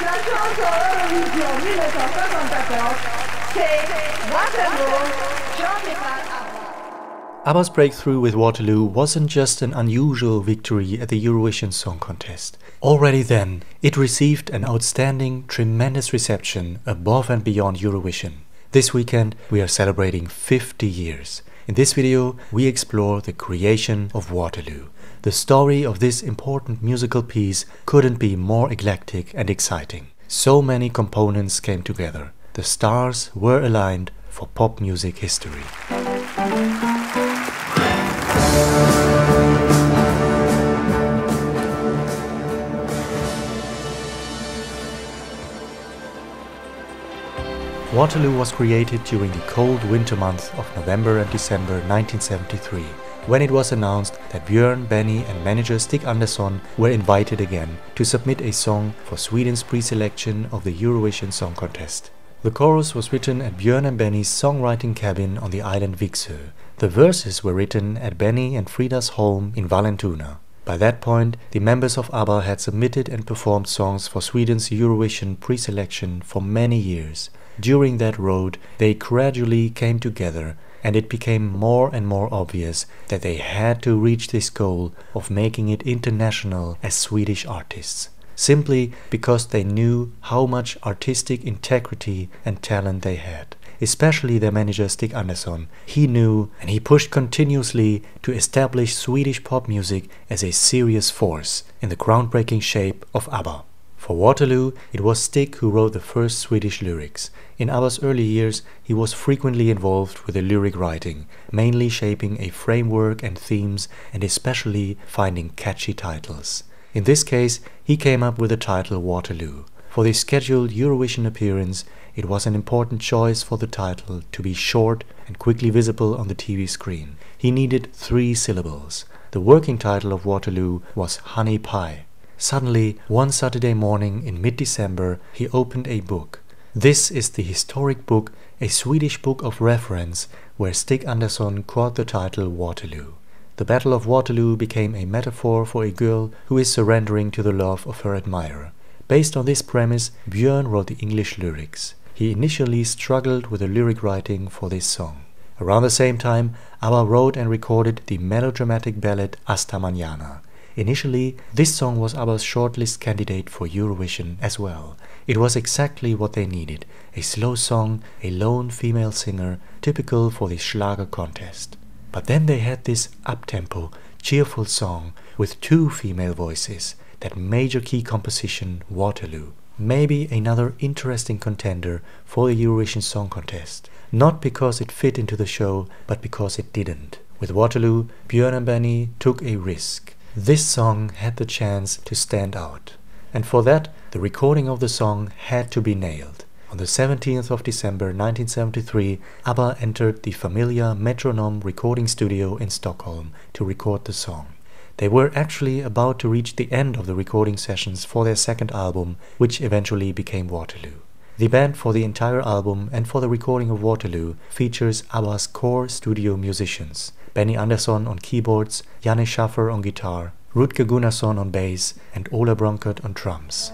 Chanson Eurovision 1974, c'est Waterloo, chanté par ABBA's breakthrough with Waterloo wasn't just an unusual victory at the Eurovision Song Contest. Already then, it received an outstanding, tremendous reception above and beyond Eurovision. This weekend, we are celebrating 50 years. In this video, we explore the creation of Waterloo. The story of this important musical piece couldn't be more eclectic and exciting. So many components came together. The stars were aligned for pop music history. Waterloo was created during the cold winter months of November and December 1973, when it was announced that Björn, Benny and manager Stig Anderson were invited again to submit a song for Sweden's pre-selection of the Eurovision Song Contest. The chorus was written at Björn and Benny's songwriting cabin on the island Viggsö. The verses were written at Benny and Frida's home in Vallentuna. By that point, the members of ABBA had submitted and performed songs for Sweden's Eurovision pre-selection for many years. During that road, they gradually came together and it became more and more obvious that they had to reach this goal of making it international as Swedish artists. Simply because they knew how much artistic integrity and talent they had. Especially their manager Stig Anderson. He knew and he pushed continuously to establish Swedish pop music as a serious force in the groundbreaking shape of ABBA. For Waterloo, it was Stig who wrote the first Swedish lyrics. In ABBA's early years, he was frequently involved with the lyric writing, mainly shaping a framework and themes and especially finding catchy titles. In this case, he came up with the title Waterloo. For the scheduled Eurovision appearance, it was an important choice for the title to be short and quickly visible on the TV screen. He needed three syllables. The working title of Waterloo was Honey Pie. Suddenly, one Saturday morning in mid-December, he opened a book. This is the historic book, a Swedish book of reference, where Stig Anderson caught the title Waterloo. The Battle of Waterloo became a metaphor for a girl who is surrendering to the love of her admirer. Based on this premise, Björn wrote the English lyrics. He initially struggled with the lyric writing for this song. Around the same time, ABBA wrote and recorded the melodramatic ballad Hasta Mañana. Initially, this song was ABBA's shortlist candidate for Eurovision as well. It was exactly what they needed, a slow song, a lone female singer, typical for the Schlager contest. But then they had this up-tempo, cheerful song with two female voices, that major key composition Waterloo. Maybe another interesting contender for the Eurovision Song Contest. Not because it fit into the show, but because it didn't. With Waterloo, Björn and Benny took a risk. This song had the chance to stand out. And for that, the recording of the song had to be nailed. On the 17th of December 1973, ABBA entered the familiar Metronome recording studio in Stockholm to record the song. They were actually about to reach the end of the recording sessions for their second album, which eventually became Waterloo. The band for the entire album and for the recording of Waterloo features ABBA's core studio musicians. Benny Andersson on keyboards, Janne Schaffer on guitar, Rutger Gunnarsson on bass and Ola Brunkert on drums.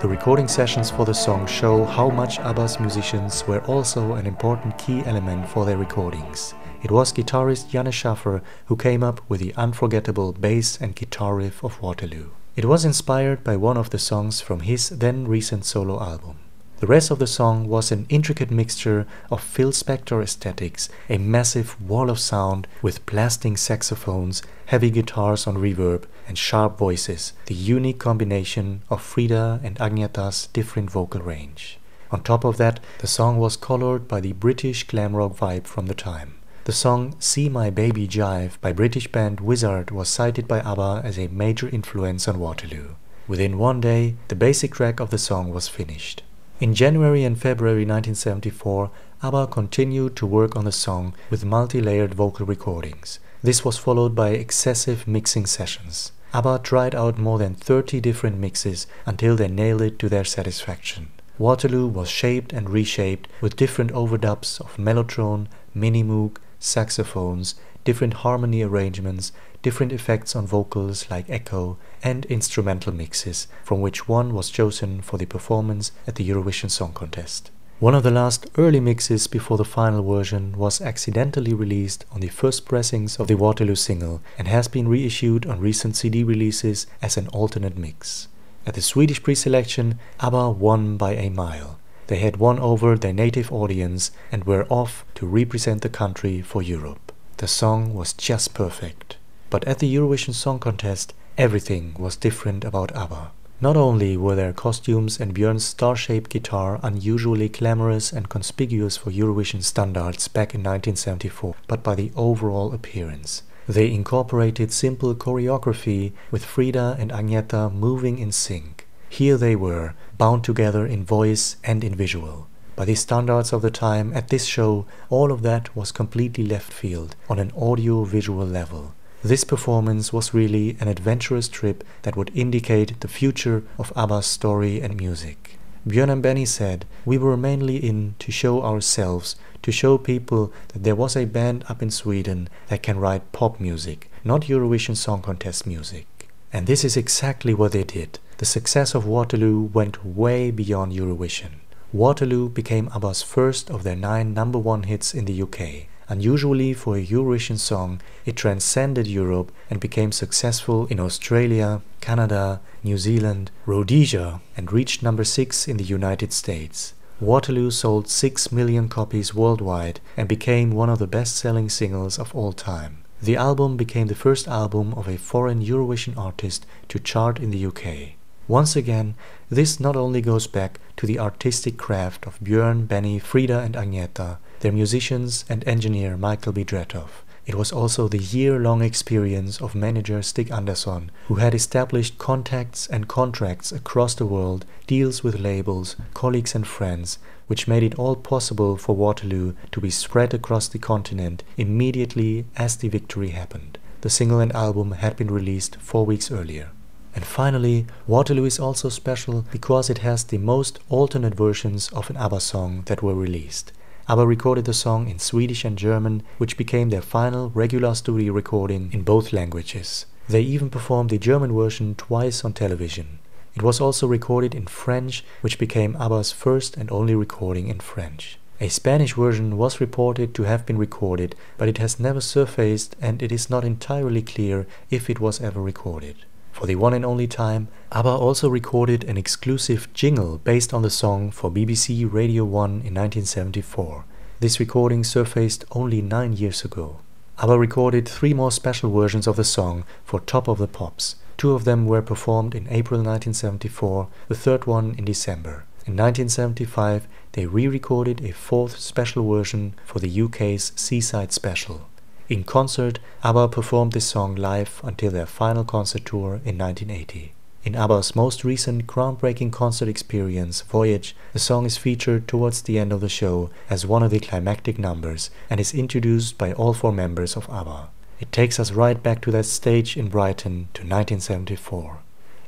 The recording sessions for the song show how much ABBA's musicians were also an important key element for their recordings. It was guitarist Janne Schaffer who came up with the unforgettable bass and guitar riff of Waterloo. It was inspired by one of the songs from his then recent solo album. The rest of the song was an intricate mixture of Phil Spector aesthetics, a massive wall of sound with blasting saxophones, heavy guitars on reverb, and sharp voices, the unique combination of Frida and Agnetha's different vocal range. On top of that, the song was colored by the British glam rock vibe from the time. The song See My Baby Jive by British band Wizzard was cited by ABBA as a major influence on Waterloo. Within one day, the basic track of the song was finished. In January and February 1974, ABBA continued to work on the song with multi-layered vocal recordings. This was followed by excessive mixing sessions. ABBA tried out more than 30 different mixes until they nailed it to their satisfaction. Waterloo was shaped and reshaped with different overdubs of mellotron, mini moog, saxophones, different harmony arrangements, different effects on vocals like echo, and instrumental mixes, from which one was chosen for the performance at the Eurovision Song Contest. One of the last early mixes before the final version was accidentally released on the first pressings of the Waterloo single and has been reissued on recent CD releases as an alternate mix. At the Swedish pre-selection, ABBA won by a mile. They had won over their native audience and were off to represent the country for Europe. The song was just perfect. But at the Eurovision Song Contest, everything was different about ABBA. Not only were their costumes and Björn's star-shaped guitar unusually glamorous and conspicuous for Eurovision standards back in 1974, but by the overall appearance. They incorporated simple choreography with Frida and Agnetha moving in sync. Here they were, bound together in voice and in visual. By the standards of the time, at this show, all of that was completely left field on an audio-visual level. This performance was really an adventurous trip that would indicate the future of ABBA's story and music. Björn and Benny said, We were mainly in to show ourselves, to show people that there was a band up in Sweden that can write pop music, not Eurovision Song Contest music. And this is exactly what they did. The success of Waterloo went way beyond Eurovision. Waterloo became ABBA's first of their nine number one hits in the UK. Unusually for a Eurovision song, it transcended Europe and became successful in Australia, Canada, New Zealand, Rhodesia, and reached number 6 in the United States. Waterloo sold 6 million copies worldwide and became one of the best-selling singles of all time. The album became the first album of a foreign Eurovision artist to chart in the UK. Once again, this not only goes back to the artistic craft of Björn, Benny, Frida and Agnetha, their musicians and engineer Michael B. Tretow. It was also the year-long experience of manager Stig Anderson, who had established contacts and contracts across the world, deals with labels, colleagues and friends, which made it all possible for Waterloo to be spread across the continent immediately as the victory happened. The single and album had been released four weeks earlier. And finally, Waterloo is also special because it has the most alternate versions of an ABBA song that were released. ABBA recorded the song in Swedish and German, which became their final regular studio recording in both languages. They even performed the German version twice on television. It was also recorded in French, which became ABBA's first and only recording in French. A Spanish version was reported to have been recorded, but it has never surfaced and it is not entirely clear if it was ever recorded. For the one and only time, ABBA also recorded an exclusive jingle based on the song for BBC Radio 1 in 1974. This recording surfaced only nine years ago. ABBA recorded three more special versions of the song for Top of the Pops. Two of them were performed in April 1974, the third one in December. In 1975, they re-recorded a fourth special version for the UK's Seaside Special. In concert, ABBA performed this song live until their final concert tour in 1980. In ABBA's most recent groundbreaking concert experience, Voyage, the song is featured towards the end of the show as one of the climactic numbers and is introduced by all four members of ABBA. It takes us right back to that stage in Brighton to 1974.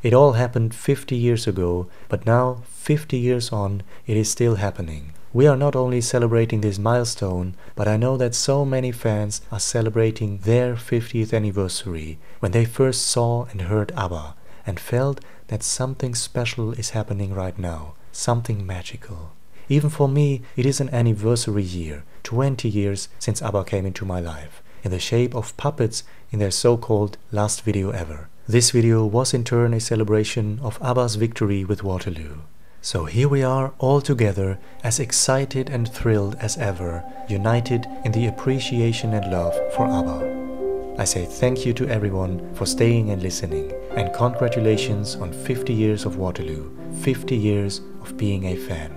It all happened 50 years ago, but now, 50 years on, it is still happening. We are not only celebrating this milestone, but I know that so many fans are celebrating their 50th anniversary when they first saw and heard ABBA and felt that something special is happening right now, something magical. Even for me, it is an anniversary year, 20 years since ABBA came into my life, in the shape of puppets in their so-called last video ever. This video was in turn a celebration of ABBA's victory with Waterloo. So here we are all together, as excited and thrilled as ever, united in the appreciation and love for ABBA. I say thank you to everyone for staying and listening, and congratulations on 50 years of Waterloo, 50 years of being a fan.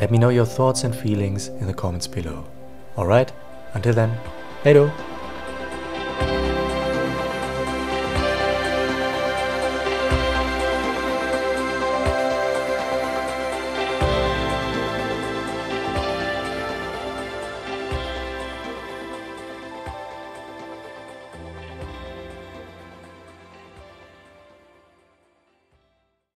Let me know your thoughts and feelings in the comments below. Alright, until then, hey